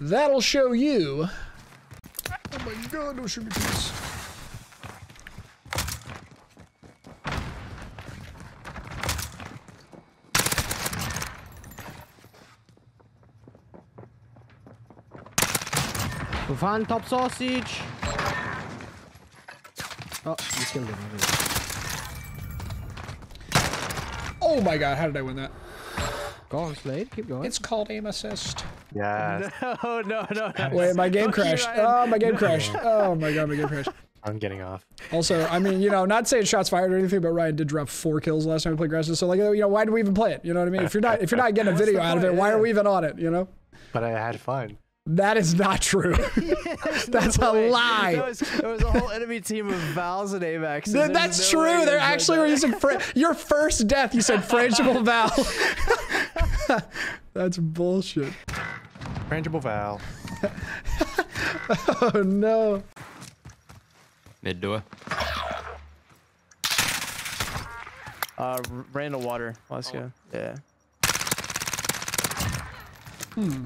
That'll show you. Oh my god, don't shoot me, please. We're top sausage. Oh, you killed him. Oh my god, how did I win that? Go on, Slayed. Keep going. It's called aim assist. Yeah, No, no, no. no. Wait, my game Fuck crashed. Ryan. Oh, my game crashed. Oh my god, my game crashed. I'm getting off. Also, I mean, you know, not saying shots fired or anything, but Ryan did drop four kills last time we played Grasses. So, like, you know, why do we even play it? You know what I mean? If you're not, if you're not getting a video out of it, why are we even on it? You know? But I had fun. That is not true. That's a Wait, lie. There was, there was a whole enemy team of Vals and Avax. Th- That's true. They're actually were using fra- your first death. You said frangible Val. That's bullshit. Frangible Val. Oh no. Mid door. Uh, ran to water. Let's go. Yeah. Hmm.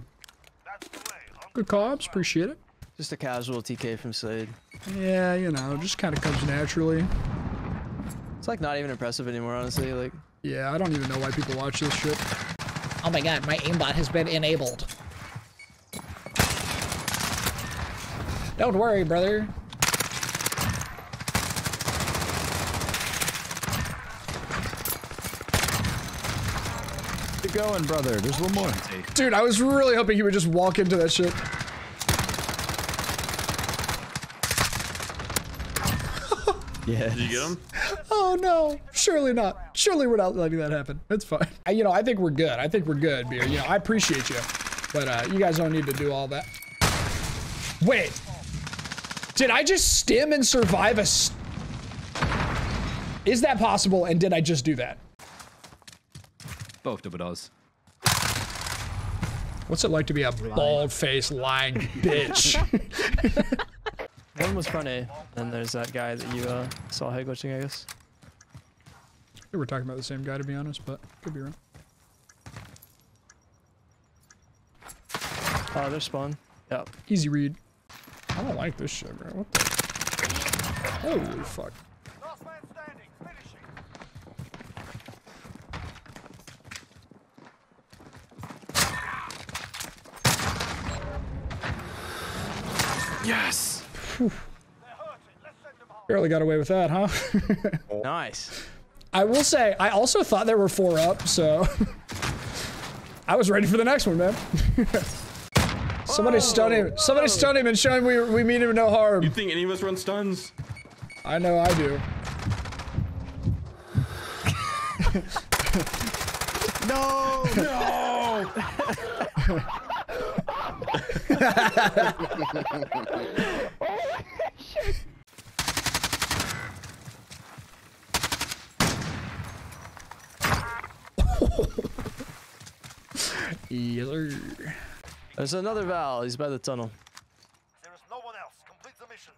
Good cobs. Appreciate it. Just a casual TK from Slayed. Yeah, you know, just kind of comes naturally. It's like not even impressive anymore, honestly. Like, Yeah, I don't even know why people watch this shit. Oh my god, my aimbot has been enabled. Don't worry, brother. Keep going, brother. There's one more. Dude, I was really hoping he would just walk into that shit. Yeah. Did you get him? Oh no, surely not. Surely we're not letting that happen. It's fine. I, you know, I think we're good. I think we're good, Beer. You know, I appreciate you, but uh, you guys don't need to do all that. Wait, did I just stim and survive a? St- Is that possible? And did I just do that? Both double doors. What's it like to be a bald-faced lying bitch? one was front A, and there's that guy that you uh, saw head glitching, I guess. I think we're talking about the same guy, to be honest, but could be wrong. Oh, there's spawn. Yep. Easy read. I don't like this shit, bro. What the? Holy fuck. Yes. Barely got away with that, huh? Nice. I will say, I also thought there were four up, so I was ready for the next one, man. somebody stun him. Somebody stun him and show him we, we mean him no harm. You think any of us run stuns? I know I do. No! No! Yes, sir. There's another Val. He's by the tunnel. There is no one else. Complete the mission.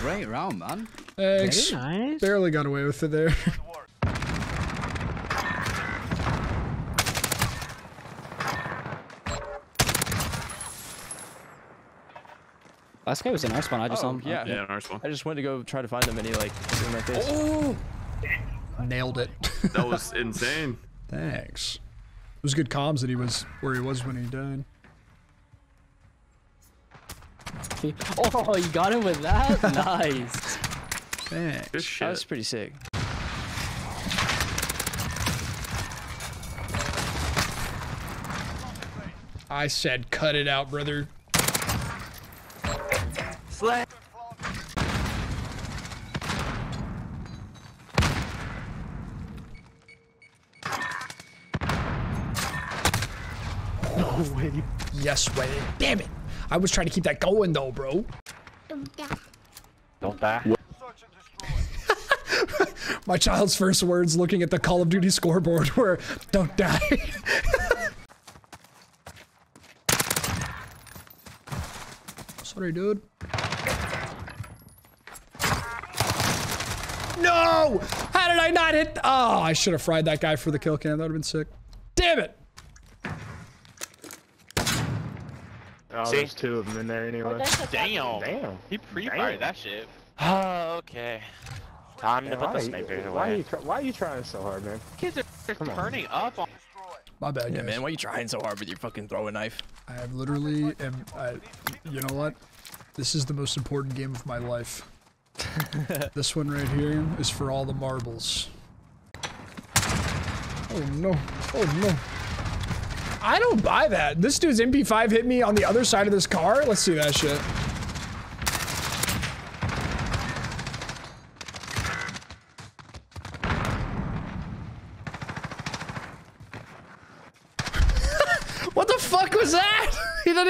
Great round, man. Thanks. Very nice. Barely got away with it there. Last guy was a nice one. I just saw Oh, him. yeah. Yeah, nice one. I just went to go try to find him, and he like was in my face. Oh, Nailed it. That was insane. Thanks. It was good comms that he was where he was when he died. Oh, you got him with that? nice. Thanks. Good That was pretty sick. I said cut it out, brother. Slay. Yes, way. Damn it. I was trying to keep that going though, bro. Don't die. Search and destroy. My child's first words looking at the Call of Duty scoreboard were, don't die. Sorry, dude. No! How did I not hit? Oh, I should have fried that guy for the kill cam. That would have been sick. Damn it! Oh, there's two of them in there anyway. Damn. Damn. He pre-fired that shit. Oh, okay. Time to put why the are you- snipers Why are you, why are you trying so hard, man? Kids are Come on. turning up on. My bad, Yeah, guys. man, why are you trying so hard with your fucking throwing knife? I have literally am. I, you know what? This is the most important game of my life. this one right here is for all the marbles. Oh no! Oh no! I don't buy that. This dude's MP5 hit me on the other side of this car. Let's see that shit.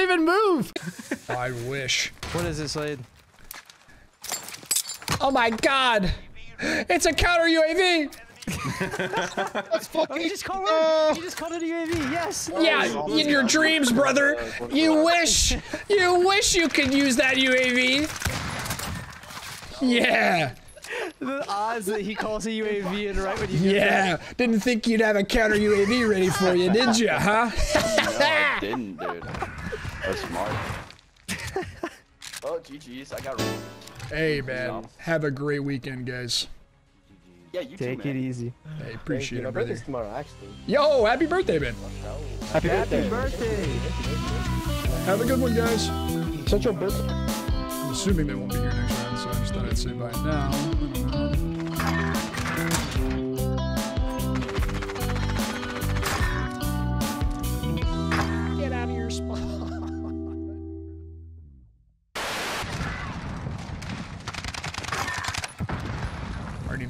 Even move. I wish. What is this, Slayed? Oh my god! It's a counter UAV! That's fucking. Oh, you just called it. Oh. You just called it a UAV. Yes. Yeah, in your dreams, brother. You wish, you wish you could use that UAV. Yeah, The odds that he calls a UAV and right when you get yeah. Didn't think you'd have a counter UAV ready for you, did you, huh? No, I didn't, dude. That's smart. oh, GG's. I got. Hey, man. Have a great weekend, guys. Yeah, you Take too, it easy. Hey, appreciate My it, brother. birthday's tomorrow, actually. Yo, happy birthday, man. Happy birthday. birthday! Have a good one, guys. Such your birthday. I'm assuming they won't be here next round, so I just thought I'd say bye now.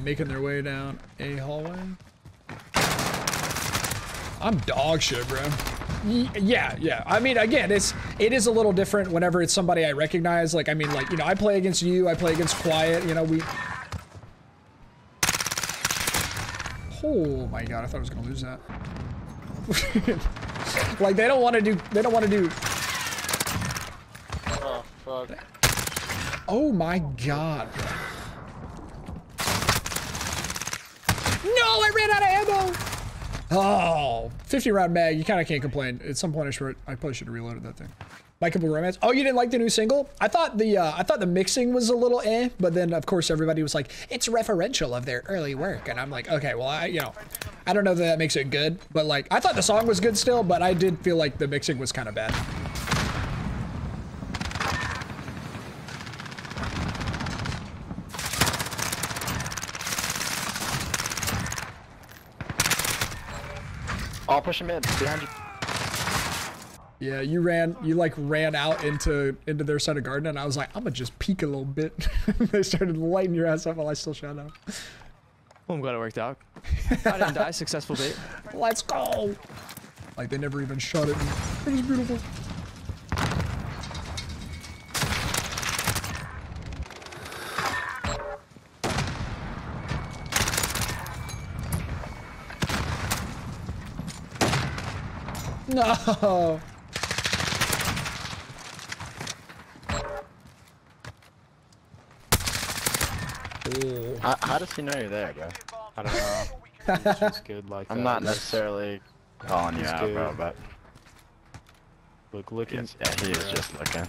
Making their way down a hallway. I'm dog shit, bro. Yeah, yeah. I mean, again, it's it is a little different whenever it's somebody I recognize. Like, I mean, like you know, I play against you, I play against Quiet. You know, we. Oh my god! I thought I was gonna lose that. like they don't want to do. They don't want to do. Oh, fuck. Oh my god. bro. No, I ran out of ammo. Oh, 50 round mag. You kind of can't complain. At some point, I should. I probably should have reloaded that thing. My Chemical Romance. Oh, you didn't like the new single? I thought the uh, I thought the mixing was a little eh, but then of course everybody was like, it's referential of their early work, and I'm like, okay, well, I you know, I don't know that that makes it good, but like I thought the song was good still, but I did feel like the mixing was kind of bad. I'll push him in. Behind you. Yeah, you ran, you like ran out into into their side of garden, and I was like, I'm gonna just peek a little bit. they started lighting your ass up while I still shot out. Well, I'm glad it worked out. I didn't die. Successful bait. Let's go. Like they never even shot at me. It was beautiful. No. How, how does he know you're there, bro? I don't know. He's just good like I'm that. not necessarily calling you He's out, bro, but Look, looking. yeah, he is just looking.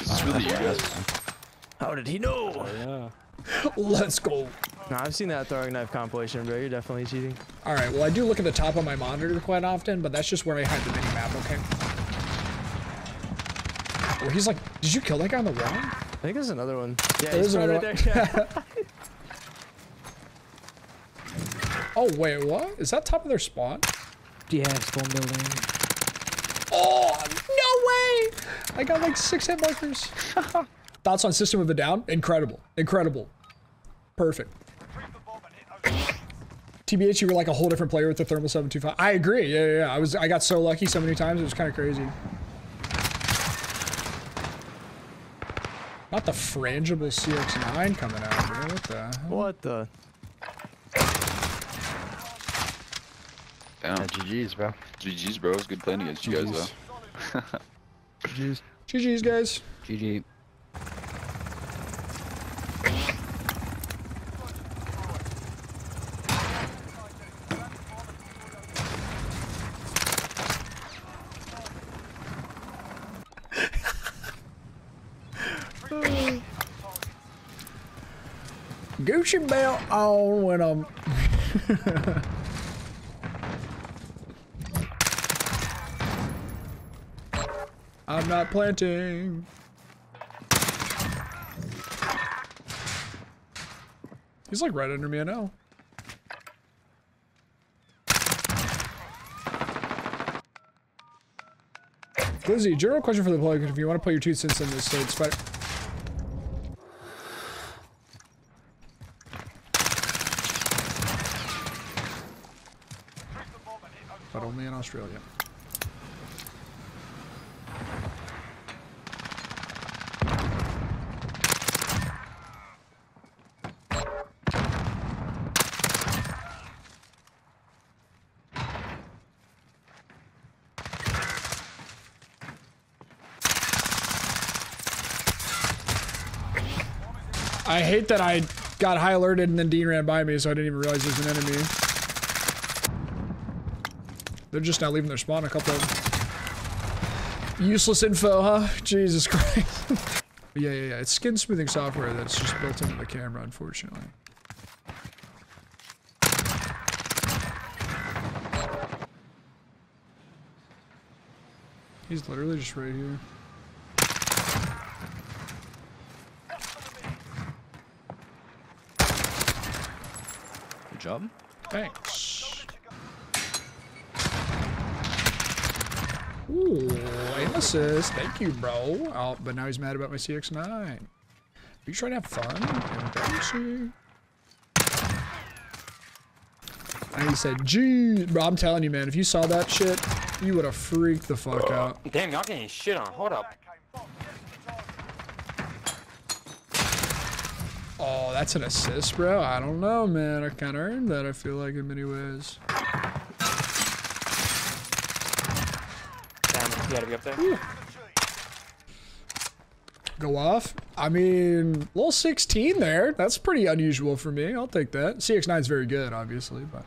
It's really. How did he know? Oh, yeah. Let's go. No, I've seen that throwing knife compilation, bro. You're definitely cheating. All right. Well, I do look at the top of my monitor quite often, but that's just where I hide the mini map. Okay. Well, he's like, did you kill that guy on the wall? I think there's another one. Yeah, There he's is right another there. Oh wait, what? Is that top of their spawn? Yeah, stone building. Oh no way! I got like six hit markers. Thoughts on System of a Down? Incredible, incredible, perfect. TBH, you were like a whole different player with the thermal 725. I agree. Yeah, yeah, yeah. I was I got so lucky so many times. It was kind of crazy. Not the frangible CX9 coming out, bro. What the? Hell? What the? Damn. Yeah, GG's, bro. GG's, bro. It was good playing against you guys, though. GG's. GG's, guys. GG. Gucci belt on when I'm. I'm not planting. He's like right under me, I know. Lizzie, general question for the plug. If you want to put your two cents in this state. But Australia. I hate that I got high alerted and then Dean ran by me, so I didn't even realize there's an enemy. They're just now leaving their spawn, a couple of them. Useless info, huh? Jesus Christ. yeah, yeah, yeah. It's skin smoothing software that's just built into the camera, unfortunately. He's literally just right here. Good job. Thanks. Ooh, aim assist. Thank you, bro. Oh, but now he's mad about my CX-9. Are you trying to have fun? And he said, gee, bro, I'm telling you, man, if you saw that shit, you would have freaked the fuck out. Damn, y'all getting shit on. Hold up. Oh, that's an assist, bro. I don't know, man. I kind of earned that, I feel like, in many ways. Damn, you gotta be up there. Go off. I mean, little 16 there. That's pretty unusual for me. I'll take that. CX9 is very good, obviously, but